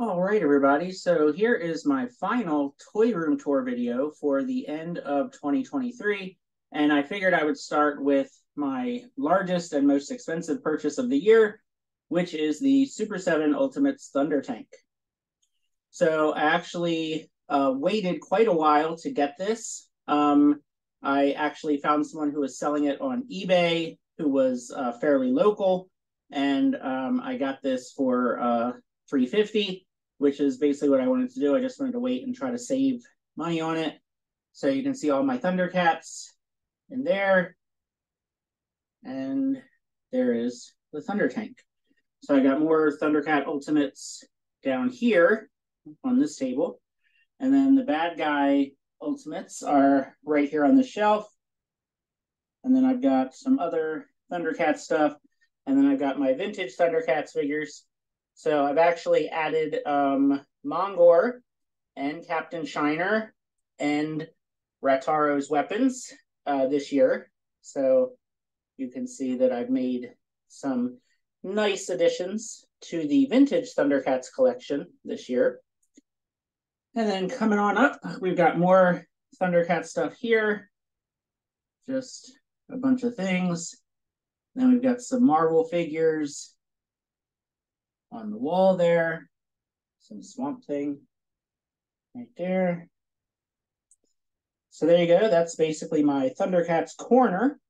All right, everybody. So here is my final toy room tour video for the end of 2023. And I figured I would start with my largest and most expensive purchase of the year, which is the Super 7 Ultimates Thunder Tank. So I actually uh, waited quite a while to get this. Um, I actually found someone who was selling it on eBay who was uh, fairly local, and um, I got this for uh, 350 which is basically what I wanted to do. I just wanted to wait and try to save money on it. So you can see all my Thundercats in there. And there is the Thunder Tank. So I got more Thundercat Ultimates down here on this table. And then the bad guy Ultimates are right here on the shelf. And then I've got some other Thundercat stuff. And then I've got my vintage Thundercats figures so I've actually added um, Mongor and Captain Shiner and Rataro's weapons uh, this year. So you can see that I've made some nice additions to the vintage Thundercats collection this year. And then coming on up, we've got more Thundercat stuff here. Just a bunch of things. Then we've got some Marvel figures on the wall there. Some swamp thing right there. So there you go. That's basically my Thundercats corner.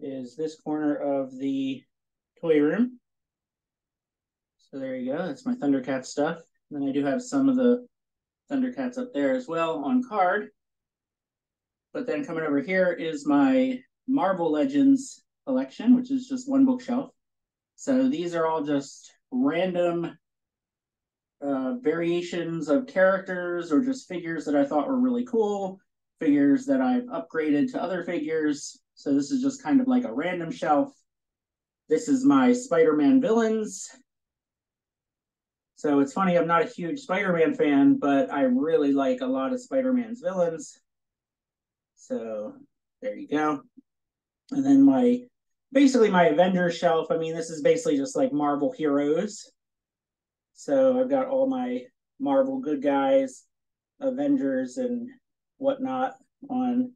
Is this corner of the toy room. So there you go. That's my Thundercats stuff. And then I do have some of the Thundercats up there as well on card. But then coming over here is my Marvel Legends collection, which is just one bookshelf. So these are all just random uh, variations of characters or just figures that I thought were really cool, figures that I've upgraded to other figures. So this is just kind of like a random shelf. This is my Spider-Man villains. So it's funny, I'm not a huge Spider-Man fan, but I really like a lot of Spider-Man's villains. So there you go. And then my basically my Avengers shelf. I mean, this is basically just like Marvel heroes. So I've got all my Marvel good guys, Avengers, and whatnot on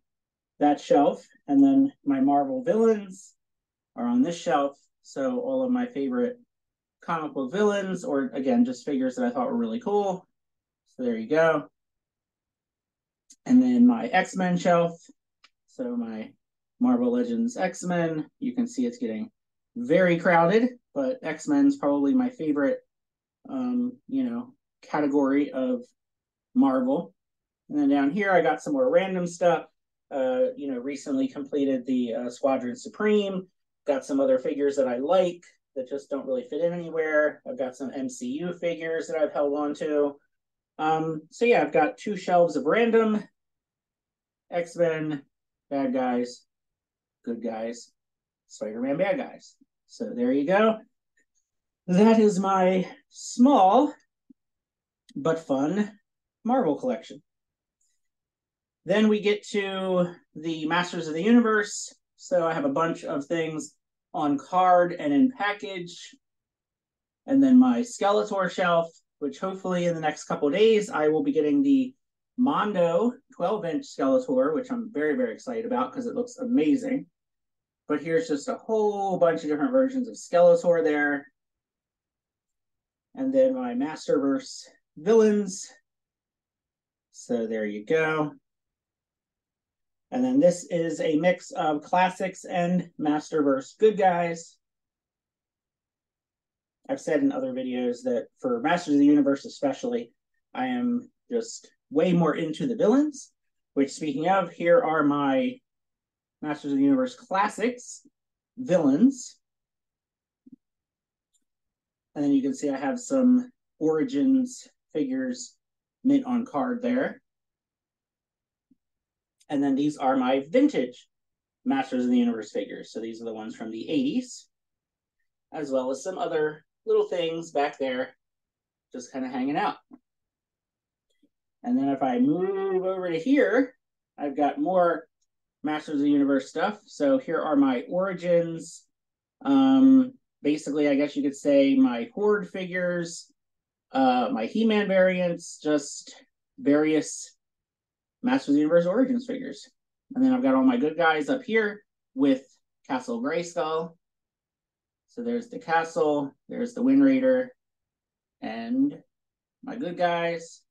that shelf. And then my Marvel villains are on this shelf. So all of my favorite comic book villains, or again, just figures that I thought were really cool. So there you go. And then my X Men shelf. So my Marvel Legends X Men. You can see it's getting very crowded, but X Men's probably my favorite, um, you know, category of Marvel. And then down here, I got some more random stuff. Uh, you know, recently completed the uh, Squadron Supreme. Got some other figures that I like that just don't really fit in anywhere. I've got some MCU figures that I've held on to. Um, so yeah, I've got two shelves of random X Men, bad guys, good guys, Spider Man bad guys. So there you go. That is my small but fun Marvel collection. Then we get to the Masters of the Universe. So I have a bunch of things on card and in package. And then my Skeletor shelf, which hopefully in the next couple days I will be getting the Mondo 12 inch Skeletor, which I'm very, very excited about because it looks amazing. But here's just a whole bunch of different versions of Skeletor there. And then my Masterverse villains. So there you go. And then this is a mix of classics and Masterverse good guys. I've said in other videos that for Masters of the Universe especially, I am just way more into the villains, which speaking of, here are my Masters of the Universe Classics, Villains. And then you can see I have some Origins figures mint on card there. And then these are my vintage Masters of the Universe figures. So these are the ones from the 80s, as well as some other little things back there just kind of hanging out. And then if I move over to here, I've got more Masters of the Universe stuff. So here are my origins. Um, basically, I guess you could say my horde figures. Uh, my He-Man variants, just various Masters of the Universe Origins figures. And then I've got all my good guys up here with Castle Grayskull. So there's the castle, there's the Wind Raider, and my good guys.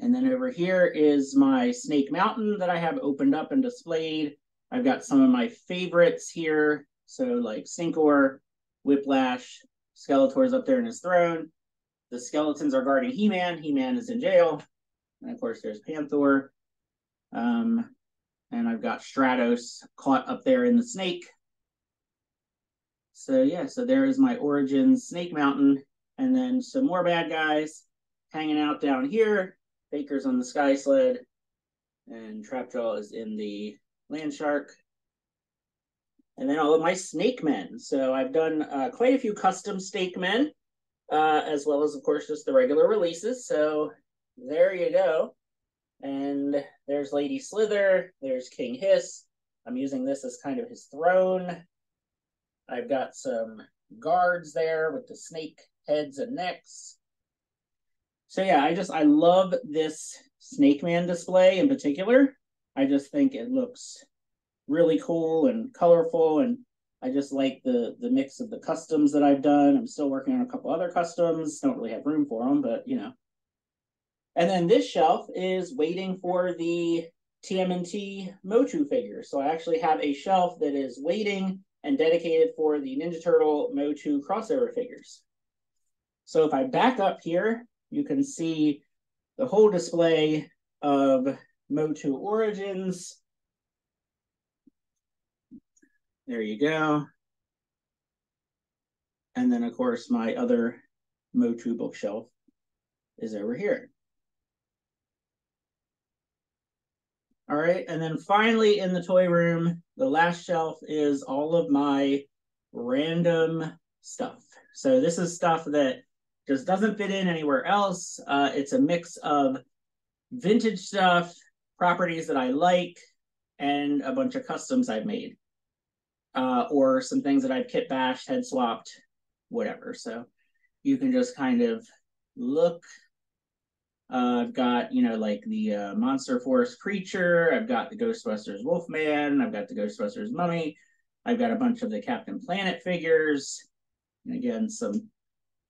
And then over here is my Snake Mountain that I have opened up and displayed. I've got some of my favorites here. So like Stinkor, Whiplash, Skeletor's up there in his throne. The skeletons are guarding He-Man. He-Man is in jail. And of course, there's Panther. Um, and I've got Stratos caught up there in the snake. So yeah, so there is my Origins Snake Mountain. And then some more bad guys hanging out down here. Baker's on the Sky Sled. And Trapjaw is in the Land Shark. And then all of my Snake Men. So I've done uh, quite a few custom Snake Men, uh, as well as, of course, just the regular releases. So there you go. And there's Lady Slither. There's King Hiss. I'm using this as kind of his throne. I've got some guards there with the snake heads and necks. So yeah, I just I love this Snake Man display in particular. I just think it looks really cool and colorful and I just like the the mix of the customs that I've done. I'm still working on a couple other customs. Don't really have room for them, but you know. And then this shelf is waiting for the TMNT Motu figure. So I actually have a shelf that is waiting and dedicated for the Ninja Turtle Motu crossover figures. So if I back up here, you can see the whole display of Motu Origins. There you go. And then, of course, my other Motu bookshelf is over here. All right, and then finally in the toy room, the last shelf is all of my random stuff. So this is stuff that just doesn't fit in anywhere else. Uh, it's a mix of vintage stuff, properties that I like, and a bunch of customs I've made. Uh, or some things that I've kit bashed, head swapped, whatever. So you can just kind of look uh, I've got, you know, like the uh, Monster Force Creature. I've got the Ghostbusters Wolfman. I've got the Ghostbusters Mummy. I've got a bunch of the Captain Planet figures. And again, some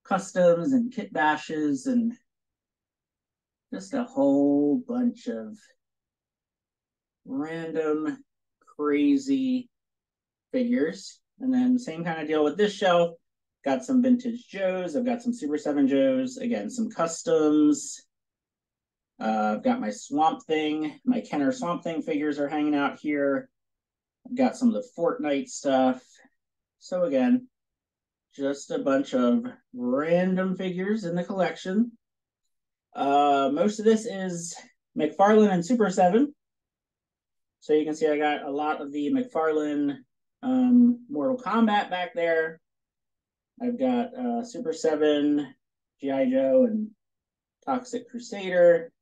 customs and kit bashes and just a whole bunch of random crazy figures. And then same kind of deal with this shelf. Got some vintage Joes. I've got some Super 7 Joes. Again, some customs. Uh, I've got my Swamp Thing, my Kenner Swamp Thing figures are hanging out here. I've got some of the Fortnite stuff. So again, just a bunch of random figures in the collection. Uh, most of this is McFarlane and Super 7. So you can see I got a lot of the McFarlane um, Mortal Kombat back there. I've got uh, Super 7, G.I. Joe, and Toxic Crusader.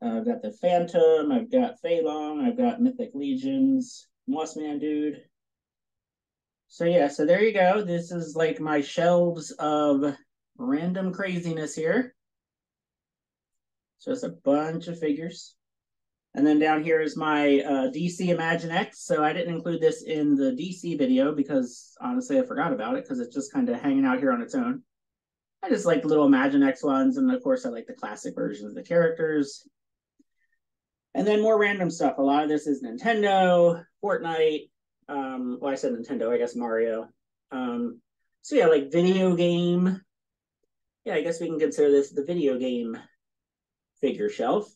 Uh, I've got the Phantom, I've got Fei Long, I've got Mythic Legions, Mossman Dude. So yeah, so there you go. This is like my shelves of random craziness here. So it's a bunch of figures. And then down here is my uh, DC Imaginext. So I didn't include this in the DC video because honestly I forgot about it because it's just kind of hanging out here on its own. I just like little Imaginext ones. And of course I like the classic versions of the characters. And then more random stuff. A lot of this is Nintendo, Fortnite. Um, well, I said Nintendo, I guess Mario. Um, so yeah, like video game. Yeah, I guess we can consider this the video game figure shelf.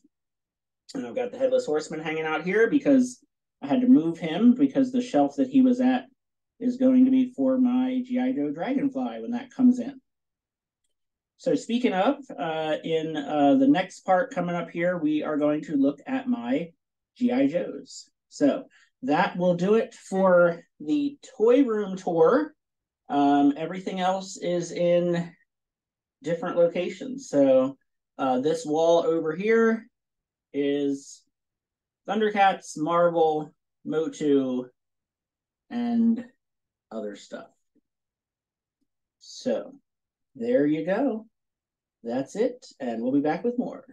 And I've got the Headless Horseman hanging out here because I had to move him because the shelf that he was at is going to be for my G.I. Joe Dragonfly when that comes in. So speaking of, uh, in uh, the next part coming up here, we are going to look at my G.I. Joes. So that will do it for the toy room tour. Um, everything else is in different locations. So uh, this wall over here is Thundercats, Marvel, Motu, and other stuff. So there you go. That's it, and we'll be back with more.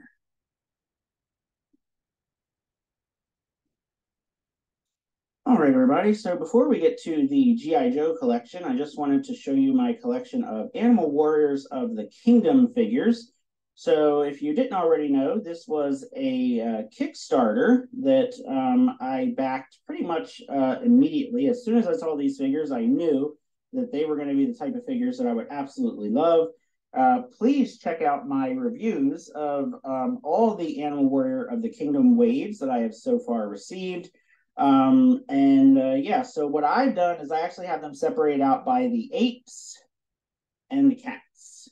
All right, everybody. So before we get to the G.I. Joe collection, I just wanted to show you my collection of Animal Warriors of the Kingdom figures. So if you didn't already know, this was a uh, Kickstarter that um, I backed pretty much uh, immediately. As soon as I saw these figures, I knew that they were going to be the type of figures that I would absolutely love. Uh, please check out my reviews of um, all the Animal Warrior of the Kingdom waves that I have so far received. Um, and uh, yeah, so what I've done is I actually have them separated out by the apes and the cats.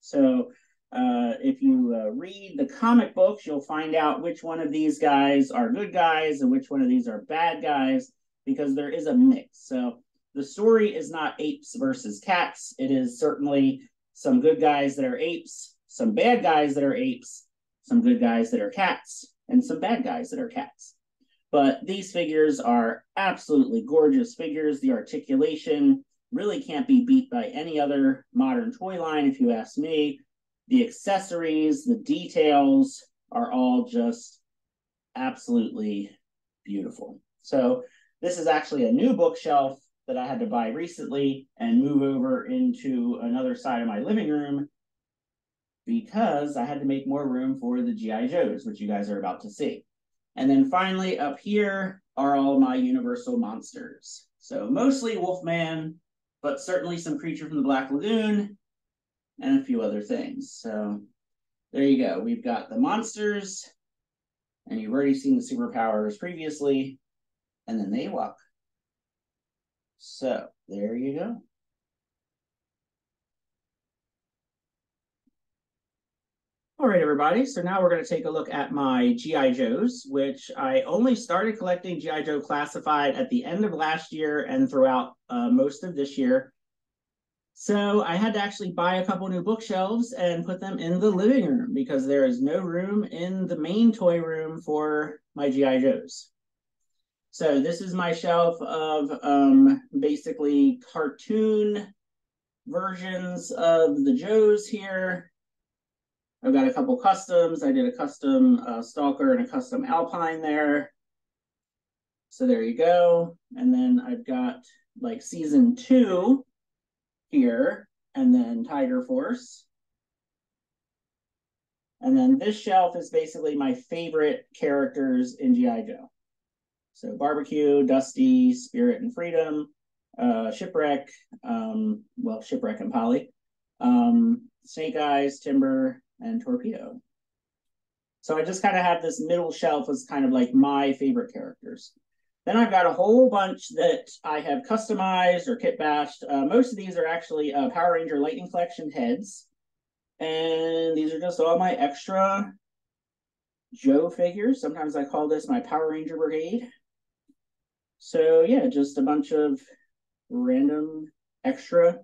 So uh, if you uh, read the comic books, you'll find out which one of these guys are good guys and which one of these are bad guys because there is a mix. So the story is not apes versus cats. It is certainly some good guys that are apes, some bad guys that are apes, some good guys that are cats, and some bad guys that are cats. But these figures are absolutely gorgeous figures. The articulation really can't be beat by any other modern toy line, if you ask me. The accessories, the details are all just absolutely beautiful. So this is actually a new bookshelf that I had to buy recently and move over into another side of my living room because I had to make more room for the G.I. Joes, which you guys are about to see. And then finally up here are all my Universal monsters. So mostly Wolfman, but certainly some creature from the Black Lagoon and a few other things. So there you go. We've got the monsters, and you've already seen the superpowers previously, and then the AWOK. So there you go. All right, everybody. So now we're going to take a look at my G.I. Joes, which I only started collecting G.I. Joe Classified at the end of last year and throughout uh, most of this year. So I had to actually buy a couple new bookshelves and put them in the living room because there is no room in the main toy room for my G.I. Joes. So this is my shelf of um, basically cartoon versions of the Joes here. I've got a couple customs. I did a custom uh, Stalker and a custom Alpine there. So there you go. And then I've got like season two here, and then Tiger Force. And then this shelf is basically my favorite characters in G.I. Joe. So Barbecue, Dusty, Spirit and Freedom, uh, Shipwreck, um, well, Shipwreck and Polly, um, Snake Eyes, Timber, and Torpedo. So I just kind of have this middle shelf as kind of like my favorite characters. Then I've got a whole bunch that I have customized or kit bashed. Uh, most of these are actually uh, Power Ranger Lightning Collection heads. And these are just all my extra Joe figures. Sometimes I call this my Power Ranger Brigade. So yeah, just a bunch of random extra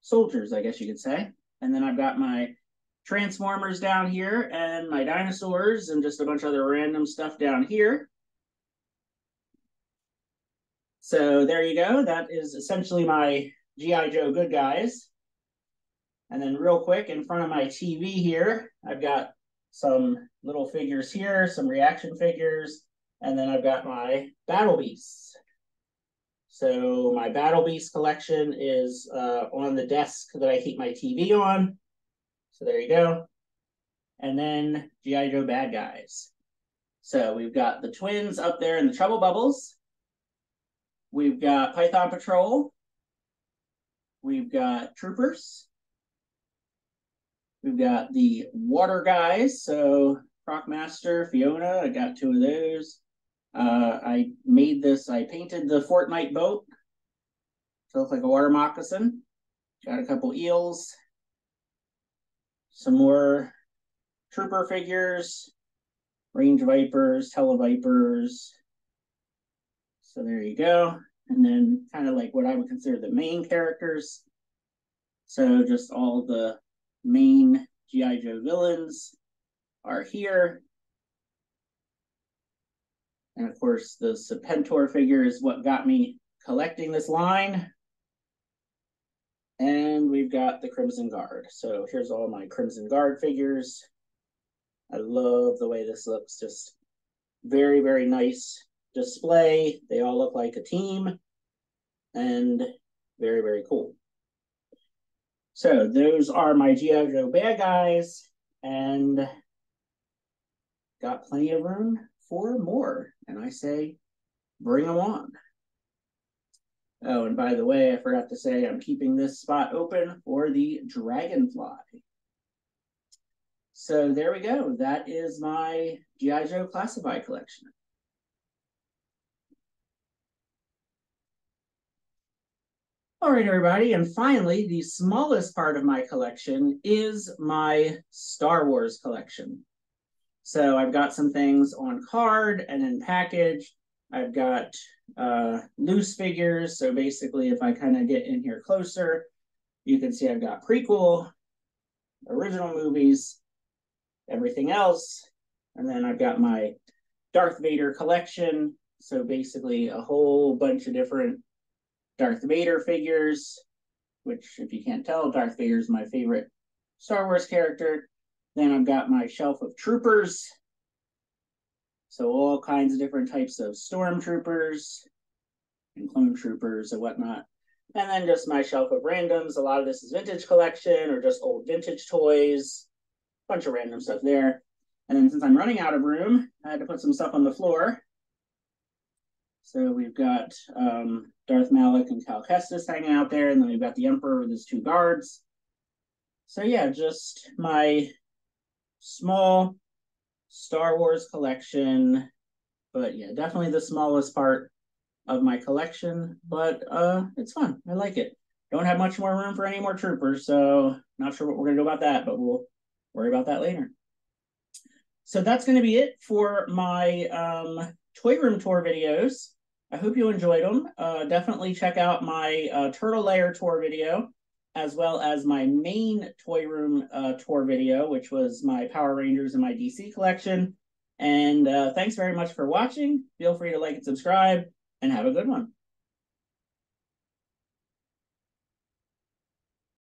soldiers, I guess you could say. And then I've got my Transformers down here and my dinosaurs and just a bunch of other random stuff down here. So there you go. That is essentially my G.I. Joe good guys. And then real quick in front of my TV here, I've got some little figures here, some reaction figures, and then I've got my Battle Beasts. So my Battle Beast collection is uh, on the desk that I keep my TV on. So there you go. And then G.I. Joe Bad Guys. So we've got the twins up there in the Trubble Bubbles. We've got Python Patrol. We've got Troopers. We've got the Water Guys. So Crocmaster, Fiona, I got two of those. Uh, I made this, I painted the Fortnite boat to look like a water moccasin. Got a couple eels, some more trooper figures, range vipers, televipers. So there you go. And then kind of like what I would consider the main characters. So just all the main G.I. Joe villains are here. And of course, the Serpentor figure is what got me collecting this line. And we've got the Crimson Guard. So here's all my Crimson Guard figures. I love the way this looks. Just very, very nice display. They all look like a team and very, very cool. So those are my G.I. Joe bad guys and got plenty of room for more. And I say, bring them on. Oh, and by the way, I forgot to say I'm keeping this spot open for the Dragonfly. So there we go. That is my G.I. Joe Classified collection. All right, everybody. And finally, the smallest part of my collection is my Star Wars collection. So I've got some things on card and in package. I've got uh, loose figures. So basically, if I kind of get in here closer, you can see I've got prequel, original movies, everything else. And then I've got my Darth Vader collection. So basically, a whole bunch of different Darth Vader figures, which, if you can't tell, Darth Vader is my favorite Star Wars character. Then I've got my shelf of troopers. So all kinds of different types of stormtroopers and clone troopers and whatnot. And then just my shelf of randoms. A lot of this is vintage collection or just old vintage toys. A Bunch of random stuff there. And then since I'm running out of room, I had to put some stuff on the floor. So we've got um, Darth Malak and Cal Kestis hanging out there, and then we've got the Emperor with his two guards. So yeah, just my small Star Wars collection, but yeah, definitely the smallest part of my collection, but uh, it's fun. I like it. Don't have much more room for any more troopers, so not sure what we're gonna do about that, but we'll worry about that later. So that's gonna be it for my um, toy room tour videos. I hope you enjoyed them. Uh, definitely check out my uh, Turtle lair tour video, as well as my main toy room uh, tour video, which was my Power Rangers and my DC collection. And uh, thanks very much for watching. Feel free to like and subscribe, and have a good one.